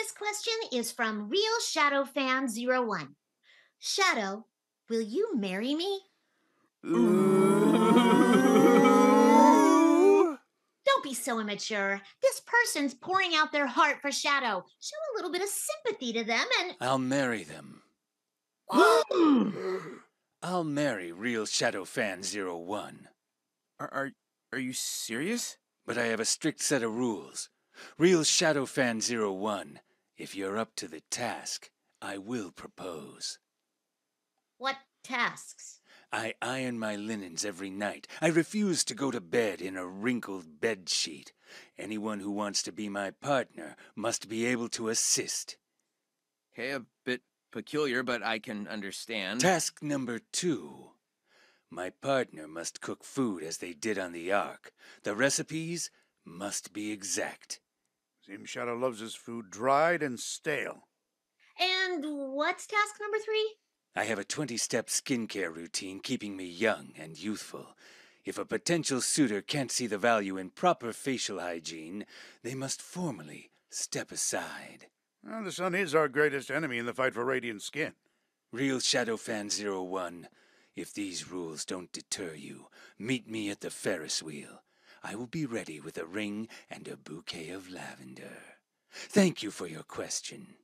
This question is from Real Shadow Fan 01. Shadow, will you marry me? Don't be so immature. This person's pouring out their heart for Shadow. Show a little bit of sympathy to them and. I'll marry them. I'll marry Real Shadow Fan 01. Are, are, are you serious? But I have a strict set of rules. Real Shadow Fan 01, if you're up to the task, I will propose. What tasks? I iron my linens every night. I refuse to go to bed in a wrinkled bed sheet. Anyone who wants to be my partner must be able to assist. Okay, a bit peculiar, but I can understand. Task number two. My partner must cook food as they did on the Ark. The recipes must be exact. Seems Shadow loves his food dried and stale. And what's task number three? I have a 20 step skincare routine keeping me young and youthful. If a potential suitor can't see the value in proper facial hygiene, they must formally step aside. Well, the sun is our greatest enemy in the fight for radiant skin. Real Shadow Fan Zero One, if these rules don't deter you, meet me at the Ferris wheel. I will be ready with a ring and a bouquet of lavender. Thank you for your question.